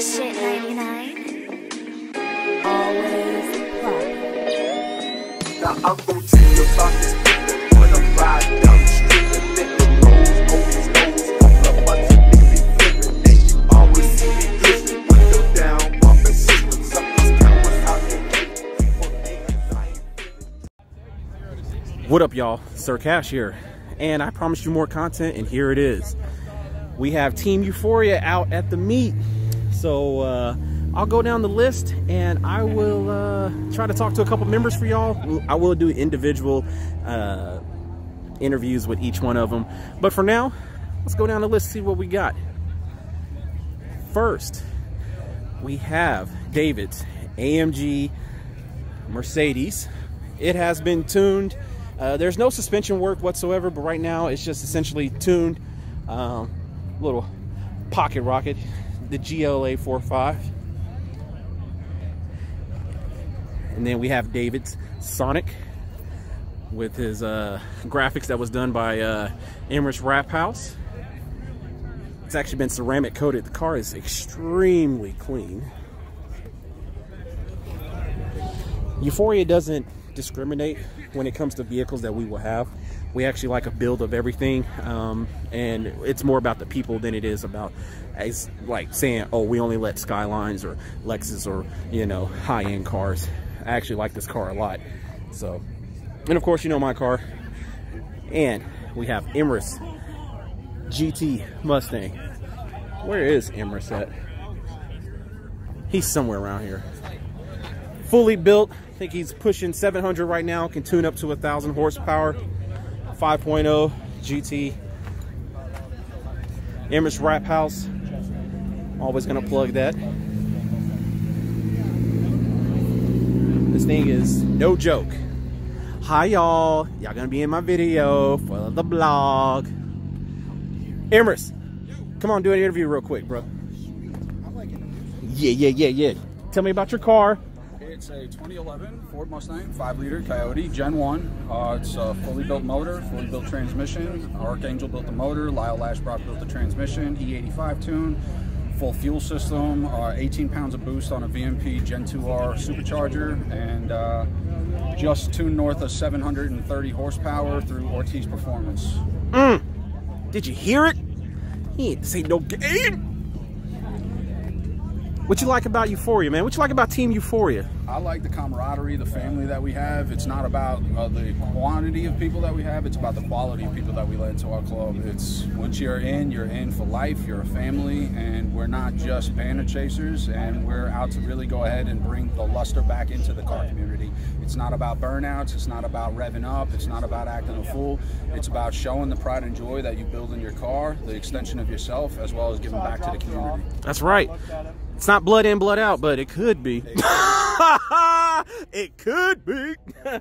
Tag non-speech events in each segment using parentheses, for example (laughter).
shit 99. Always Black. Now I'm gon' tell you about this nigga when I'm riding down street What up, y'all? Sir Cash here, and I promised you more content, and here it is. We have Team Euphoria out at the meet, so uh, I'll go down the list and I will uh, try to talk to a couple members for y'all. I will do individual uh, interviews with each one of them, but for now, let's go down the list and see what we got. First, we have David's AMG Mercedes. It has been tuned. Uh, there's no suspension work whatsoever, but right now it's just essentially tuned. Um, little pocket rocket, the GLA 45. And then we have David's Sonic with his uh, graphics that was done by uh, Emirates Wrap House. It's actually been ceramic coated. The car is extremely clean. Euphoria doesn't discriminate when it comes to vehicles that we will have. We actually like a build of everything, um, and it's more about the people than it is about as like saying, "Oh, we only let Skylines or Lexus or you know high-end cars." I actually like this car a lot. So, and of course, you know my car, and we have Emirates GT Mustang. Where is Emirates at? He's somewhere around here fully built. I think he's pushing 700 right now. Can tune up to a thousand horsepower. 5.0 GT. Emirates Wrap House. Always gonna plug that. This thing is no joke. Hi y'all. Y'all gonna be in my video for the blog. Emirates, come on, do an interview real quick, bro. Yeah, yeah, yeah, yeah. Tell me about your car. It's a 2011 Ford Mustang 5 liter Coyote Gen 1. Uh, it's a fully built motor, fully built transmission. Archangel built the motor, Lyle Lashbrock built the transmission, E85 tune, full fuel system, uh, 18 pounds of boost on a VMP Gen 2R supercharger, and uh, just tuned north of 730 horsepower through Ortiz Performance. Did you hear it? He ain't say no game. What you like about Euphoria, man? What you like about Team Euphoria? I like the camaraderie, the family that we have. It's not about uh, the quantity of people that we have, it's about the quality of people that we let into our club. It's once you're in, you're in for life, you're a family, and we're not just banner chasers, and we're out to really go ahead and bring the luster back into the car community. It's not about burnouts, it's not about revving up, it's not about acting a fool. It's about showing the pride and joy that you build in your car, the extension of yourself, as well as giving back to the community. That's right. It's not blood in, blood out, but it could be. (laughs) it could be. (laughs)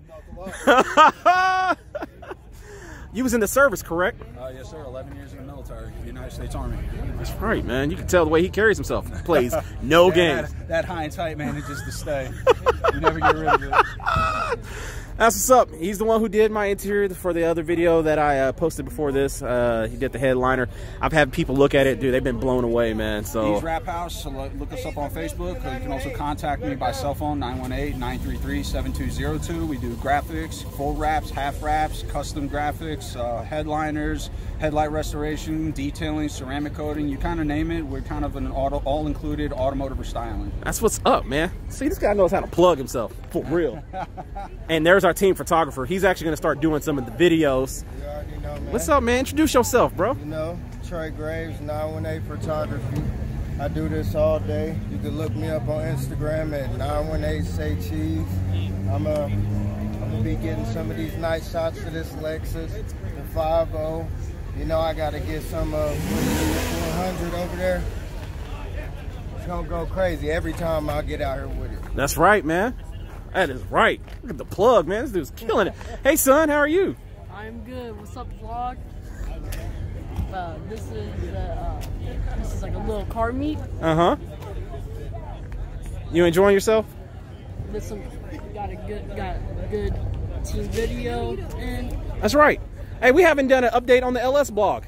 you was in the service, correct? Uh, yes, sir. 11 years in the military, United States Army. That's right, man. You can tell the way he carries himself. Plays no (laughs) Yeah, games. That, that high and tight manages to stay. you never get rid of it. That's what's up. He's the one who did my interior for the other video that I uh, posted before this. Uh, he did the headliner. I've had people look at it, dude. They've been blown away, man. So He's Wrap House. So look look us up on Facebook. You can also contact me by cell phone 918-933-7202. We do graphics, full wraps, half wraps, custom graphics, uh, headliners, headlight restoration, detailing, ceramic coating. You kind of name it. We're kind of an auto, all-included automotive restyling. that's what's up, man. See, this guy knows how to plug himself for real. (laughs) and there's our team photographer. He's actually going to start doing some of the videos. You already know, man. What's up, man? Introduce yourself, bro. You know, Trey Graves, 918 Photography. I do this all day. You can look me up on Instagram at 918 Say Cheese. I'm a, I'm gonna be getting some of these nice shots of this Lexus, the 5.0. You know, I gotta get some uh, of 100 over there. It's gonna go crazy every time I get out here with it. That's right, man. That is right. Look at the plug, man. This dude's killing it. Hey, son, how are you? I'm good. What's up, vlog? Uh, this is uh, uh, this is like a little car meet. Uh huh. You enjoying yourself? With some got a good got a good team video and That's right. Hey, we haven't done an update on the LS blog.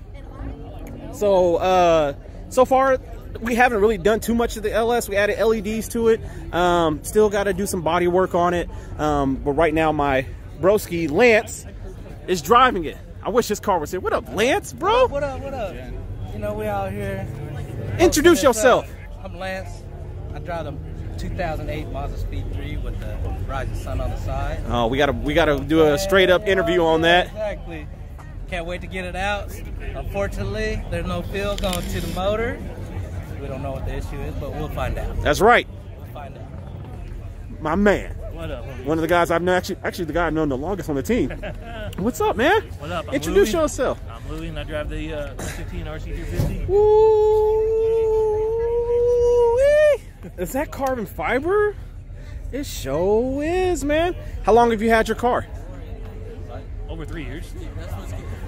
So, uh, so far, we haven't really done too much of the LS. We added LEDs to it. Um, still got to do some body work on it. Um, but right now, my broski Lance is driving it. I wish his car was here. What up, Lance, bro? What up? What up? You know, we out here. Introduce yourself. I'm Lance. I drive the 2008 Mazda Speed 3 with the rising sun on the side. Oh, we gotta we gotta do a straight up interview on that. Exactly. Can't wait to get it out. Unfortunately, there's no fuel going to the motor. We don't know what the issue is, but we'll find out. That's right, We'll find out. my man. What up? homie? One of the guys I've known, actually, actually the guy I've known the longest on the team. (laughs) What's up, man? What up? I'm Introduce yourself. I'm Louie and I drive the uh, 2015 RC350. Woo! Is that carbon fiber? It sure is, man. How long have you had your car? Over three years.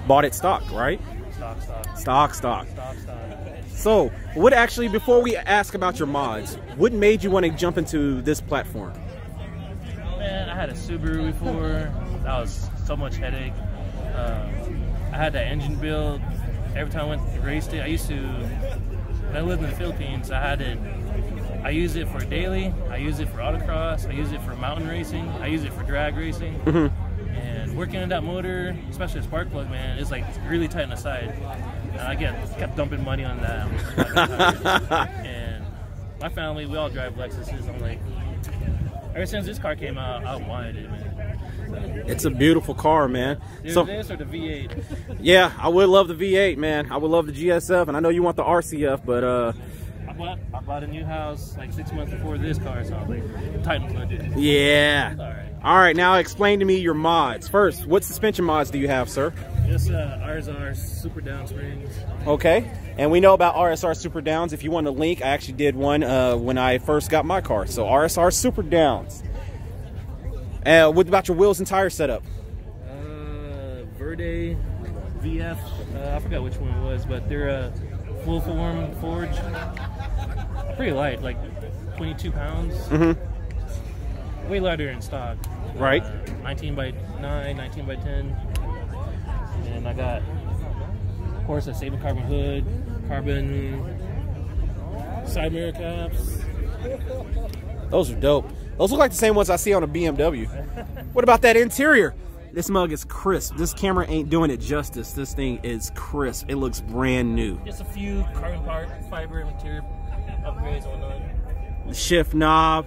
Bought it stock, right? Stock, stock, Stock. So, what actually, before we ask about your mods, what made you want to jump into this platform? Man, I had a Subaru before. That was so much headache. Um, I had that engine build. Every time I went and raced it, I used to. When I lived in the Philippines, I had it. I use it for daily. I use it for autocross. I use it for mountain racing. I use it for drag racing. And working in that motor, especially a spark plug, man, it's like really tight on the side. And I get kept dumping money on that. (laughs) and my family, we all drive Lexuses. I'm like, ever since this car came out, I wanted it, man. It's a beautiful car, man. So, this or the V8. yeah, I would love the V8, man. I would love the GSF, and I know you want the RCF, but uh, I bought, I bought a new house like six months before this car, so I was like, Titan's gonna do it. yeah. All right. All right, now explain to me your mods. First, what suspension mods do you have, sir? This uh, RSR Super Down Springs. Okay. And we know about RSR Super Downs. If you want a link, I actually did one uh, when I first got my car. So RSR Super Downs. Uh, what about your wheels and tire setup? Uh, Verde VF. Uh, I forgot which one it was, but they're a full form forge. Pretty light, like 22 pounds. Mhm. Way lighter in stock. Right. Uh, 19 by 9, 19 by 10. And I got, of course, a Seibon carbon hood, carbon side mirror caps. Those are dope. Those look like the same ones I see on a BMW. what about that interior? This mug is crisp. This camera ain't doing it justice. This thing is crisp. It looks brand new. Just a few carbon part, fiber, material upgrades whatnot. The shift knob.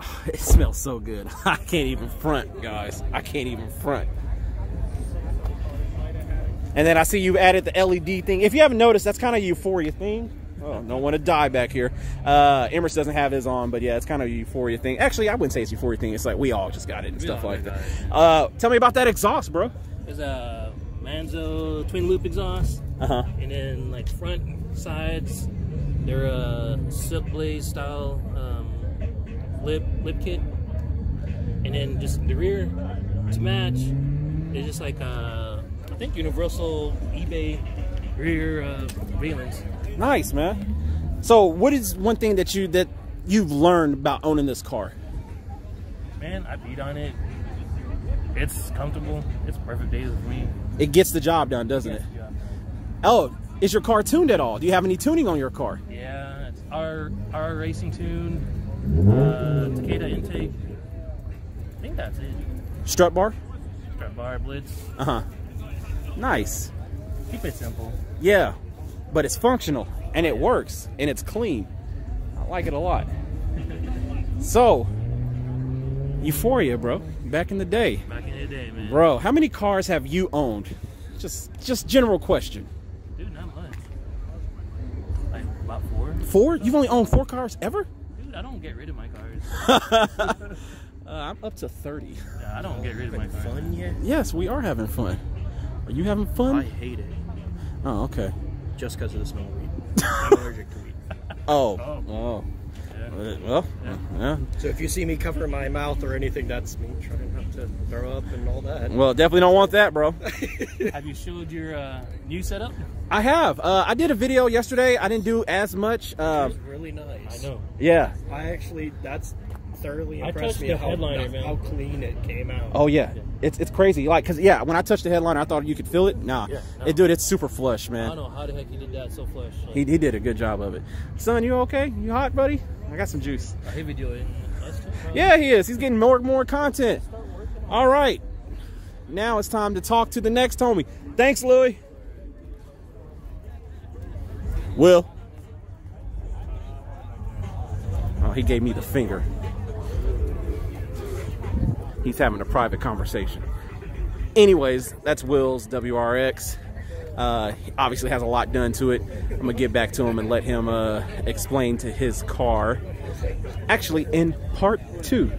(sighs) It smells so good. (laughs) I can't even front, guys. I can't even front. And then I see you've added the LED thing. If you haven't noticed, that's kind of a euphoria thing. Oh, don't want to die back here. Uh, Emerson doesn't have his on, but yeah, it's kind of a euphoria thing. Actually, I wouldn't say it's a euphoria thing. It's like we all just got it and We stuff like that. Uh, tell me about that exhaust, bro. There's a Manzo twin loop exhaust, Uh huh. and then like front sides, they're a silk blaze style um, lip lip kit, and then just the rear to match. It's just like uh, I think universal eBay rear uh, valence. Nice, man. So, what is one thing that you that you've learned about owning this car? Man, I beat on it. It's comfortable. It's perfect days for me. It gets the job done, doesn't it? Yeah. Oh, is your car tuned at all? Do you have any tuning on your car? Yeah, it's our our racing tune, uh, Takeda intake. I think that's it. Strut bar? Strut bar blitz. Uh huh. Nice. Keep it simple. Yeah, but it's functional and it works and it's clean. I like it a lot. (laughs) So, Euphoria, bro. Back in the day, Back in the day, man. bro. How many cars have you owned? Just, just general question. Dude, not much. Like about four. Four? You've only owned four cars ever? Dude, I don't get rid of my cars. (laughs) (laughs) Uh, I'm up to thirty. Yeah, I don't get rid of my cars. Fun yet? Yes, we are having fun. Are you having fun? I hate it Oh, okay. just because of the smell of weed. (laughs) I'm allergic to weed. Oh, Oh. oh. Yeah. Uh, Well, yeah. So if you see me cover my mouth or anything, that's me trying not to throw up and all that. Well, definitely don't want that, bro. (laughs) Have you showed your uh, new setup? I have. Uh, I did a video yesterday. I didn't do as much. It Um, was really nice. I know. yeah. I actually, that's thoroughly I impressed touched me the how, headliner, man. how clean it came out. Oh yeah, it's it's crazy. Like, cause yeah, when I touched the headliner, I thought you could feel it. Nah, Yeah, no. it dude, it's super flush, man. I don't know how the heck he did that so flush. Like, He, he did a good job of it. Son, you okay? You hot, buddy? I got some juice. Oh, a heavy deal. and that's too. Yeah, he is. He's getting more and more content. All right. Now it's time to talk to the next homie. Thanks, Louie. Will. Oh, he gave me the finger. He's having a private conversation. Anyways, that's Will's WRX. Uh, obviously has a lot done to it. I'm gonna get back to him and let him uh, explain to his car. Actually, in part two.